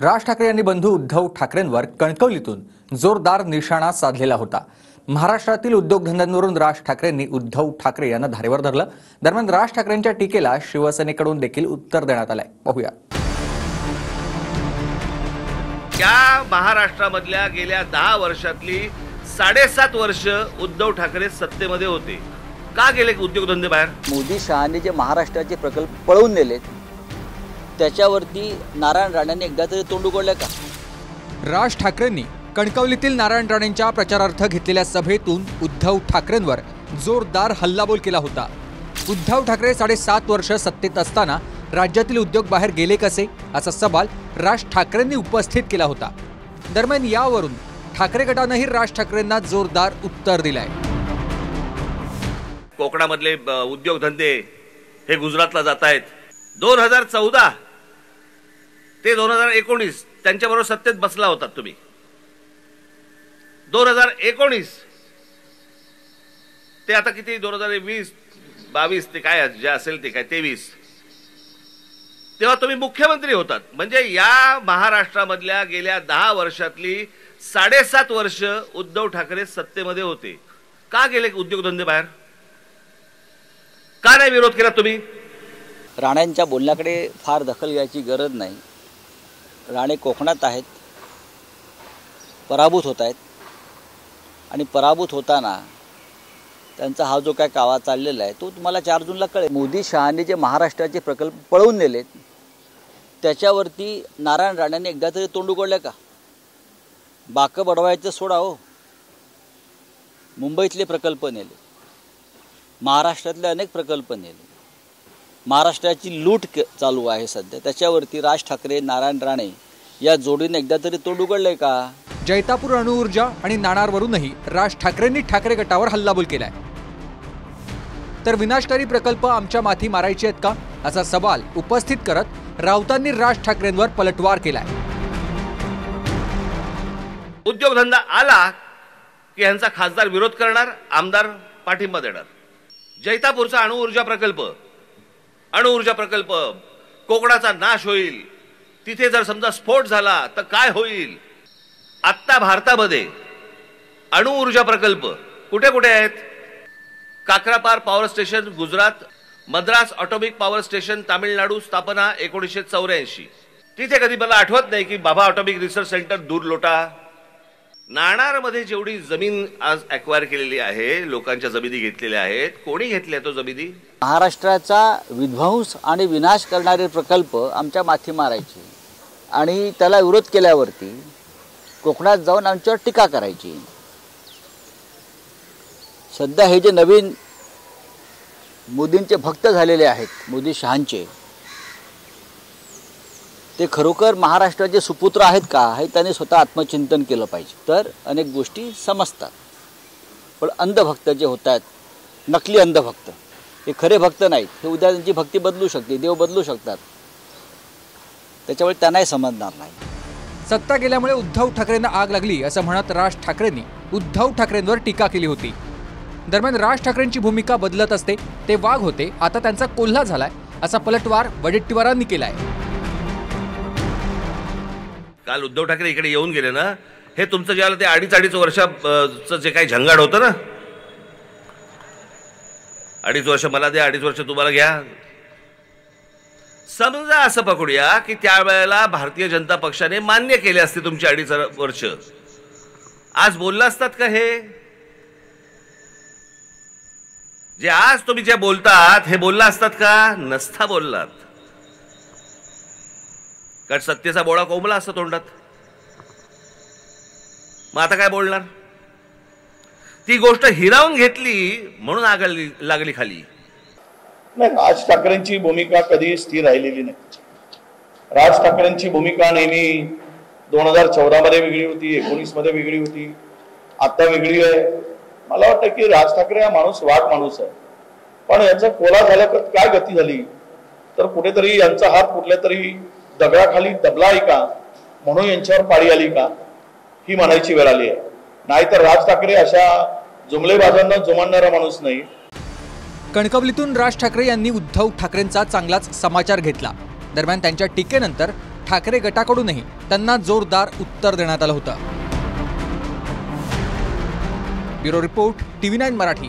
राज ठाकरे यांनी बंधू उद्धव ठाकरेंवर कणकवलीतून जोरदार निशाणा साधलेला होता. महाराष्ट्रातील उद्योगधंद्यांवरून राज ठाकरेंनी उद्धव ठाकरे यांना धारेवर धरलं. दरम्यान राज ठाकरेंच्या टीकेला शिवसेनेकडून देखील उत्तर देण्यात आलंय. पाहूया. या महाराष्ट्रामधल्या गेल्या दहा वर्षातली साडेसात वर्ष उद्धव ठाकरे सत्तेमध्ये होते? का गेले उद्योगधंदे बाहेर? मोदी शहाने जे महाराष्ट्राचे प्रकल्प पळवून नेलेत त्याच्यावरती नारायण राणेंनी एकदा तरी तोंड उघडलं का? राज ठाकरेंनी कणकवलीतील नारायण राणेंच्या प्रचारार्थ घेतलेल्या सभेतून उद्धव ठाकरेंवर जोरदार हल्लाबोल केला होता. उद्धव ठाकरे साडेसात वर्ष सत्तेत असताना राज्यातील उद्योग बाहेर गेले कसे? असा सवाल राज ठाकरेंनी उपस्थित केला होता. दरम्यान यावरून ठाकरे गटानंही राज ठाकरेंना जोरदार उत्तर दिलंय. कोकणामधले उद्योगधंदे हे गुजरातला जात आहेत दोन हजार चौदा ते दोन हजार एकोणीस त्यांच्याबरोबर सत्तेत बसला होता तुम्ही. दोन हजार एकोणीस ते आता किती दोन हजार वीस बावीस ते काय जे असेल ते काय तेवीस. तेव्हा तुम्ही मुख्यमंत्री होतात. म्हणजे या महाराष्ट्रामधल्या गेल्या दहा वर्षातली साडेसात वर्ष उद्धव ठाकरे सत्तेमध्ये होते. का गेले उद्योगधंदे बाहेर? का नाही विरोध केला तुम्ही? राणांच्या बोलण्याकडे फार दखल घ्यायची गरज नाही. राणे कोकणात आहेत पराभूत होत आहेत. आणि पराभूत होताना त्यांचा हा जो काय कावा चाललेला आहे तो तुम्हाला चार जूनला कळेल. मोदी शहाने जे महाराष्ट्राचे प्रकल्प पळवून नेलेत त्याच्यावरती नारायण राणेने एकदा तरी तोंड उघडलं का? बाकं बडवायचं सोडा हो. मुंबईतले प्रकल्प नेले महाराष्ट्रातले अनेक प्रकल्प नेले. महाराष्ट्राची लूट चालू आहे सध्या. त्याच्यावरती राज ठाकरे नारायण राणे या जोडीने एकदा तरी तोंड उघडलंय का? जैतापूर अणुऊर्जा आणि नाणारवरूनही राज ठाकरेंनी ठाकरे गटावर हल्लाबोल केलाय. तर विनाशकारी प्रकल्प आमच्या माथी मारायचे आहेत का? असा सवाल उपस्थित करत राऊतांनी राज ठाकरेंवर पलटवार केलाय. उद्योगधंदा आला की यांचा खासदार विरोध करणार आमदार पाठिंबा देणार. जैतापूरचा अणुऊर्जा प्रकल्प अणुऊर्जा प्रकल्प कोकणाचा नाश होईल. तिथे जर समजा स्फोट झाला तर काय होईल? आत्ता भारतामध्ये अणुऊर्जा प्रकल्प कुठे कुठे आहेत? Kakrapar power station Gujarat Madras atomic power station Tamil Nadu स्थापना एकोणीसशे चौऱ्याऐंशी. तिथे कधी मला आठवत नाही की बाबा ऑटोमिक रिसर्च सेंटर दूर लोटा नाणारमध्ये जेवढी जमीन आज अक्वायर केलेली आहे लोकांच्या जमिनी घेतलेल्या आहेत कोणी घेतल्या तो जमिनी? महाराष्ट्राचा विध्वंस आणि विनाश करणारे प्रकल्प आमच्या माथी मारायचे. आणि त्याला विरोध केल्यावरती कोकणात जाऊन आमच्यावर टीका करायची. सध्या हे जे नवीन मोदींचे भक्त झालेले आहेत मोदी शहांचे ते खरोखर महाराष्ट्राचे सुपुत्र आहेत का हे त्याने स्वतः आत्मचिंतन केलं पाहिजे. तर अनेक गोष्टी समजतात. पण अंधभक्त जे होत आहेत नकली अंधभक्त हे खरे भक्त नाहीत. हे उद्या त्यांची भक्ती बदलू शकते देव बदलू शकतात. त्याच्यामुळे त्यांनाही समजणार नाही. सत्ता गेल्यामुळे उद्धव ठाकरेंना आग लागली असं म्हणत राज ठाकरेंनी उद्धव ठाकरेंवर टीका केली होती. दरम्यान राज ठाकरेंची भूमिका बदलत असते ते वाघ होते. आता त्यांचा कोल्हा झालाय असा पलटवार वडेट्टीवारांनी केलाय. काल उद्धव ठाकरे इकडे येऊन गेले ना हे तुमचं जे आलं ते अडीच अडीच वर्षाचं जे काही झंगाड होतं ना? अडीच वर्ष मला द्या अडीच वर्ष तुम्हाला घ्या. समजा असं पकडूया की त्यावेळेला भारतीय जनता पक्षाने मान्य केले असते तुमची अडीच वर्ष. आज बोलला असतात का हे? जे आज तुम्ही जे बोलतात हे बोलला असतात का? नसता बोललात. कारण सत्तेचा बोळा कोंबला असतो तोंडात. मग आता काय बोलणार? ती गोष्ट हिरावून घेतली म्हणून आगळली लागली खाली. नाही राज ठाकरेंची भूमिका कधी स्थिर राहिलेली नाही. राज ठाकरेंची भूमिका नेहमी दोन हजार चौदा मध्ये वेगळी होती एकोणीसमध्ये वेगळी होती. आता वेगळी आहे. मला वाटतं की राज ठाकरे हा माणूस वाट माणूस आहे. पण यांचा कोला झाल्या काय गती झाली? तर कुठेतरी यांचा हात कुठल्या तरी दगडाखाली दबला आहे का? म्हणून यांच्यावर पाळी आली का? ही म्हणायची वेळ आली आहे. नाहीतर राज ठाकरे अशा जुमलेबाजांना जुमानणारा माणूस नाही. कणकवलीतून राज ठाकरे यांनी उद्धव ठाकरेंचा चांगलाच समाचार घेतला. दरम्यान त्यांच्या टीकेनंतर ठाकरे गटाकडूनही त्यांना जोरदार उत्तर देण्यात आलं होतं. Bureau report TV nine Marathi.